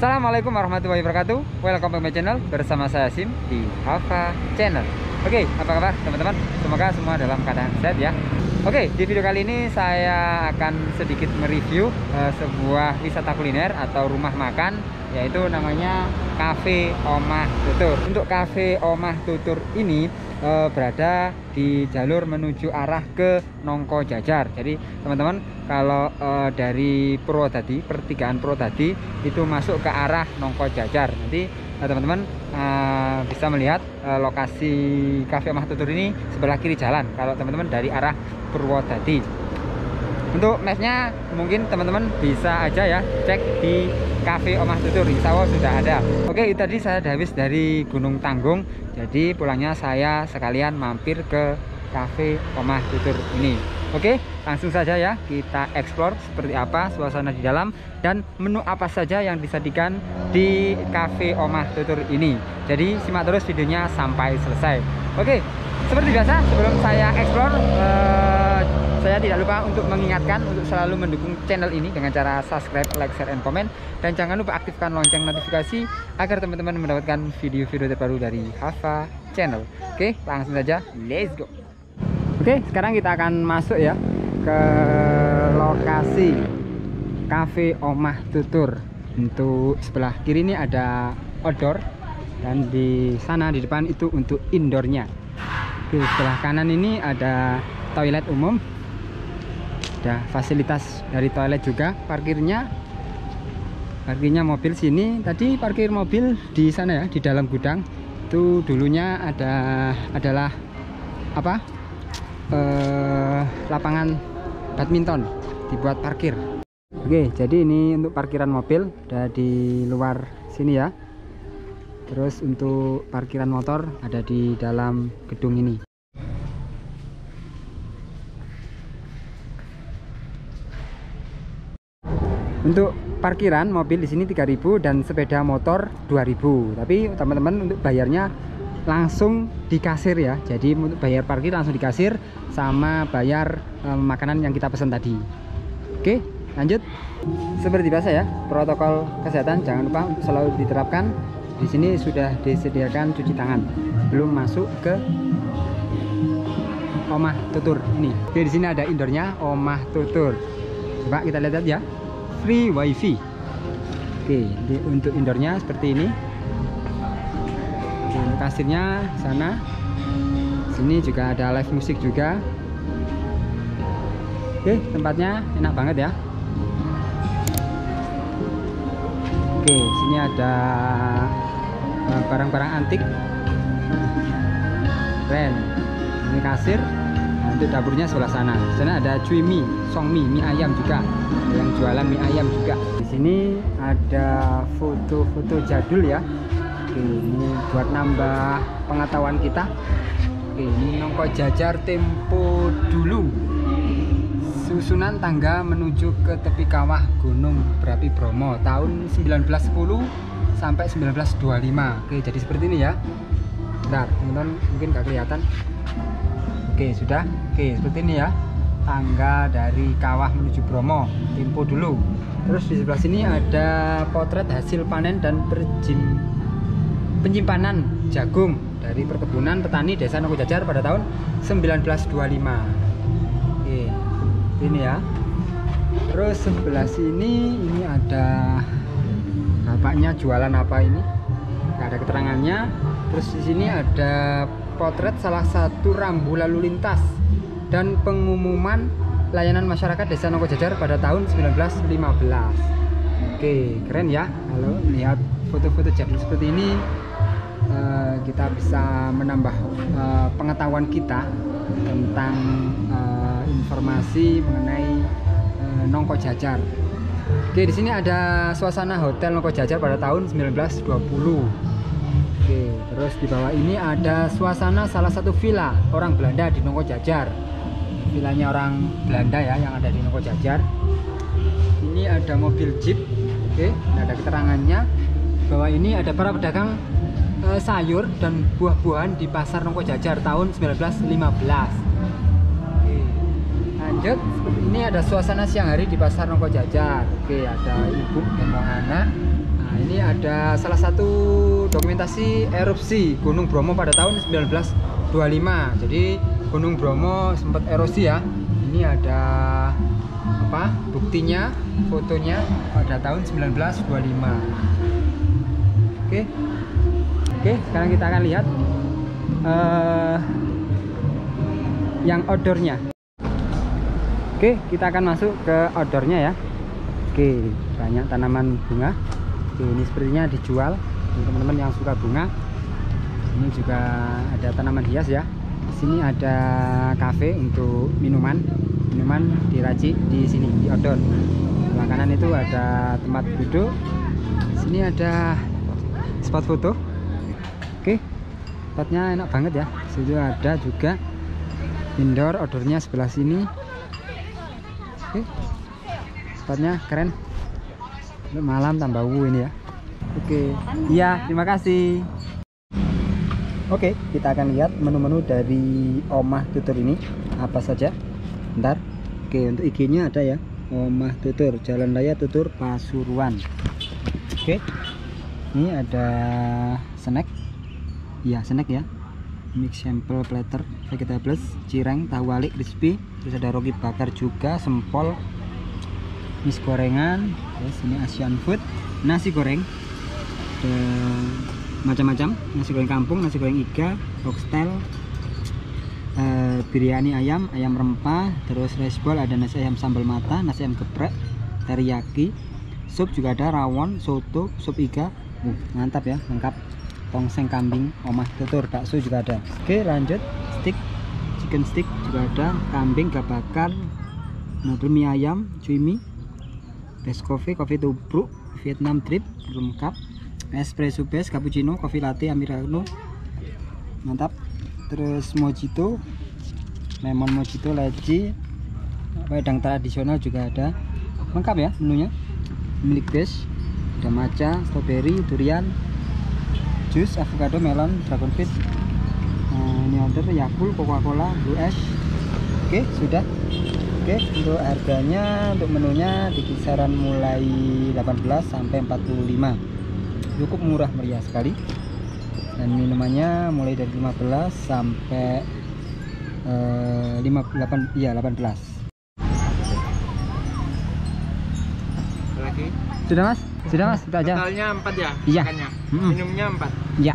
Assalamualaikum warahmatullahi wabarakatuh Welcome back my channel bersama saya Sim di Hava Channel Oke, apa kabar teman-teman? Semoga semua dalam keadaan sehat ya Oke, di video kali ini saya akan sedikit mereview uh, sebuah wisata kuliner atau rumah makan yaitu namanya Cafe Omah Tutur. Untuk Cafe Omah Tutur ini uh, berada di jalur menuju arah ke Nongko Jajar. Jadi teman-teman kalau uh, dari Purwodadi, pertigaan Purwodadi itu masuk ke arah Nongko Jajar. Nanti teman-teman uh, bisa melihat uh, lokasi Cafe Omah Tutur ini sebelah kiri jalan. Kalau teman-teman dari arah Purwodadi. Untuk mapnya mungkin teman-teman bisa aja ya cek di Cafe Omah Tutur Insya Allah sudah ada Oke tadi saya habis dari Gunung Tanggung Jadi pulangnya saya sekalian mampir ke Cafe Omah Tutur ini Oke langsung saja ya kita explore seperti apa suasana di dalam Dan menu apa saja yang disajikan di Cafe Omah Tutur ini Jadi simak terus videonya sampai selesai Oke seperti biasa sebelum saya explore uh, saya tidak lupa untuk mengingatkan untuk selalu mendukung channel ini dengan cara subscribe, like, share, and comment. Dan jangan lupa aktifkan lonceng notifikasi agar teman-teman mendapatkan video-video terbaru dari Hava Channel. Oke, langsung saja, let's go. Oke, sekarang kita akan masuk ya ke lokasi Cafe Omah Tutur. Untuk sebelah kiri ini ada outdoor dan di sana di depan itu untuk indoornya. Oke, sebelah kanan ini ada toilet umum. Ada fasilitas dari toilet juga. Parkirnya parkirnya mobil sini. Tadi parkir mobil di sana ya di dalam gudang. Itu dulunya ada adalah apa eh, lapangan badminton dibuat parkir. Oke jadi ini untuk parkiran mobil ada di luar sini ya. Terus untuk parkiran motor ada di dalam gedung ini. Untuk parkiran mobil di sini 3000 dan sepeda motor 2000 tapi teman-teman untuk bayarnya langsung di kasir ya. Jadi bayar parkir langsung di kasir sama bayar um, makanan yang kita pesan tadi. Oke lanjut. Seperti biasa ya protokol kesehatan jangan lupa selalu diterapkan. Di sini sudah disediakan cuci tangan. Belum masuk ke omah tutur. Ini di sini ada indoornya omah tutur. Coba kita lihat ya. Free wifi. Oke di, untuk indoornya seperti ini oke, kasirnya sana. Sini juga ada live musik juga. Oke tempatnya enak banget ya. Oke sini ada eh, barang-barang antik. Keren. Ini kasir. Nah, dapurnya sebelah sana. Sana ada cuy mie song mie mie ayam juga. Yang jualan mie ayam juga. Di sini ada foto-foto jadul ya Ini buat nambah pengetahuan kita. Oke, ini nongko jajar tempo dulu. Susunan tangga menuju ke tepi kawah Gunung Berapi Bromo tahun 1910 sampai 1925 Oke jadi seperti ini ya. Bentar teman-teman mungkin gak kelihatan. Oke sudah. Oke seperti ini ya. Tangga dari kawah menuju Bromo tempo dulu. Terus di sebelah sini ada potret hasil panen dan perjim, penyimpanan jagung dari perkebunan petani desa Nogojajar pada tahun 1925 oke ini ya. Terus sebelah sini ini ada bapaknya jualan apa ini? Gak ada keterangannya. Terus di sini ada potret salah satu rambu lalu lintas dan pengumuman layanan masyarakat Desa Nogojajar pada tahun 1915. Oke, keren ya. Kalau lihat foto-foto jadul seperti ini uh, kita bisa menambah uh, pengetahuan kita tentang uh, informasi mengenai uh, Nongko Jajar. Oke, di sini ada suasana hotel Nongko Jajar pada tahun 1920. Oke, terus di bawah ini ada suasana salah satu villa orang Belanda di Nongko Jajar vilanya orang Belanda ya yang ada di Noko Jajar ini ada mobil jeep oke ada keterangannya bahwa ini ada para pedagang e, sayur dan buah-buahan di pasar Noko Jajar tahun 1915 oke lanjut ini ada suasana siang hari di pasar Noko Jajar oke ada ibu dan anak Nah, ini ada salah satu dokumentasi erupsi Gunung Bromo pada tahun 1925. Jadi Gunung Bromo sempat erosi ya. Ini ada apa? Buktinya, fotonya pada tahun 1925. Oke. Oke, sekarang kita akan lihat uh, yang outdoornya. Oke, kita akan masuk ke outdoornya ya. Oke, banyak tanaman bunga. Oke, ini sepertinya dijual teman-teman yang suka bunga. Ini juga ada tanaman hias ya. Di sini ada cafe untuk minuman. Minuman diracik di sini di outdoor. Sebelah kanan itu ada tempat duduk. Di sini ada spot foto. Oke, spotnya enak banget ya. Situ ada juga indoor outdoornya sebelah sini. Oke, spotnya keren. Untuk malam tambah wu ini ya. Oke, iya terima kasih. Oke, kita akan lihat menu-menu dari Omah Tutur ini apa saja. Bentar. Oke, untuk IG-nya ada ya. Omah Tutur, Jalan Raya Tutur Pasuruan. Oke. Ini ada snack. Iya, snack ya. Mix sample platter, vegetables, cireng, tahu walik, crispy, terus ada roti bakar juga, sempol, mis gorengan, terus ini Asian food, nasi goreng, ada macam-macam nasi goreng kampung nasi goreng iga oxtail eh, biryani ayam ayam rempah. Terus rice ball ada nasi ayam sambal mata nasi ayam geprek teriyaki. Sup juga ada rawon soto sup iga. Uh, mantap ya lengkap tongseng kambing omah tutur bakso juga ada. Oke lanjut. Stick chicken stick juga ada. Kambing gak bakar. Noodle mie ayam cuy mie. Best coffee kopi tubruk Vietnam drip lengkap. Espresso base cappuccino coffee latte americano. Mantap. Terus mojito lemon mojito leci. Wedang tradisional juga ada. Lengkap ya menunya. Milik base ada matcha strawberry durian jus avocado melon dragon fruit nah, ini order Yakult Coca Cola Blue Ash. Oke sudah. Oke untuk harganya untuk menunya di kisaran mulai 18 sampai 45 cukup murah meriah sekali. Dan minumannya mulai dari 15 sampai uh, 58 iya 18 lagi? Sudah mas sudah mas itu aja totalnya 4 ya Iya. makannya? Mm -mm. minumnya 4 ya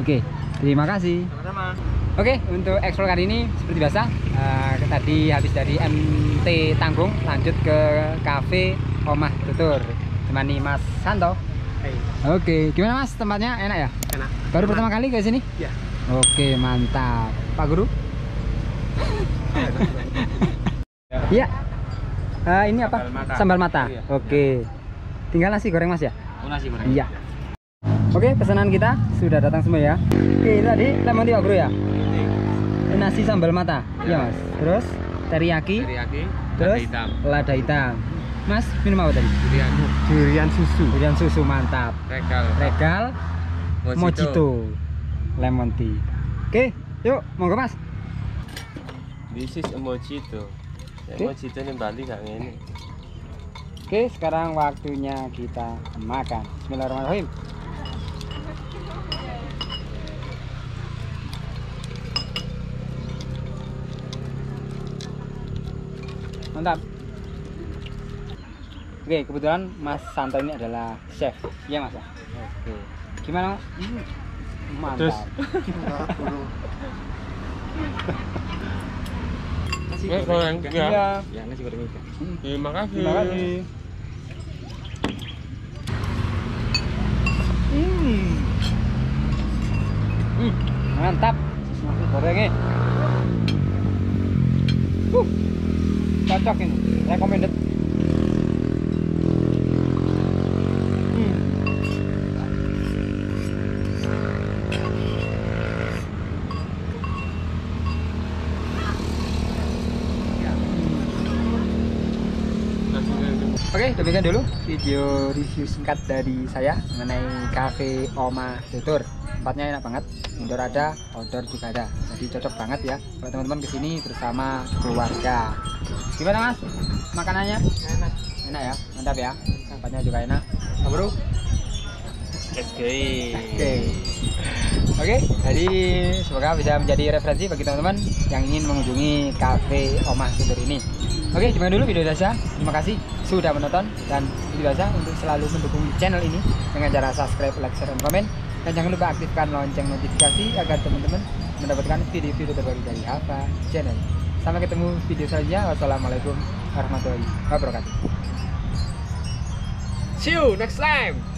oke terima kasih sama-sama Oke, untuk eksplor kali ini seperti biasa, eh, tadi habis dari MT Tanggung, lanjut ke Cafe Omah Tutur, temani Mas Santo. Hai Oke, gimana Mas tempatnya enak ya? enak Baru pertama kali ke sini? ya Oke, mantap. Pak Guru? Iya. Eh, ini apa? Sambal mata. Sambal mata. Iya. Oke. Tinggal nasi goreng Mas ya? oh, nasi goreng Iya. Oke, pesanan kita sudah datang semua ya. Oke, ini tadi lemon tea Guru ya? Ini Nasi sambal mata. Iya, Mas. Terus teriyaki, teriyaki terus lada hitam lada hitam. Mas, minum apa tadi? durian durian susu Durian susu mantap. regal Regal mojito lemon tea. Oke, yuk, monggo Mas. this is a mojito ya, Oke. mojito ini Bali gak ngene Oke, sekarang waktunya kita makan. Bismillahirrahmanirrahim. Mantap. Oke, kebetulan Mas Santo ini adalah chef. Iya, Mas. ya? Oke. Gimana, Mas? Mantap. Terus? Nasi Eh, goreng iga. iga. Iya. ya nasi goreng Hmm. terima kasih Terima kasih. Mantap. Nasi gorengnya. Uh, cocok ini. Recommended. Hmm. Oke, demikian dulu video review singkat dari saya mengenai Cafe Oma Tutur. Tempatnya enak banget, indoor ada, outdoor juga ada. Jadi cocok banget ya kalau teman-teman ke sini bersama keluarga. Gimana mas? Makanannya? enak Enak ya, mantap ya. Tempatnya juga enak. Nah, bro, Let's go. Oke. Oke, jadi semoga bisa menjadi referensi bagi teman-teman yang ingin mengunjungi kafe Omah Tutur ini. Oke, gimana dulu video saya. Terima kasih sudah menonton dan biasa untuk selalu mendukung channel ini dengan cara subscribe, like, share, dan komen. Dan jangan lupa aktifkan lonceng notifikasi agar teman-teman mendapatkan video-video terbaru dari Hava Channel. Sampai ketemu video selanjutnya. Wassalamualaikum warahmatullahi wabarakatuh. See you next time.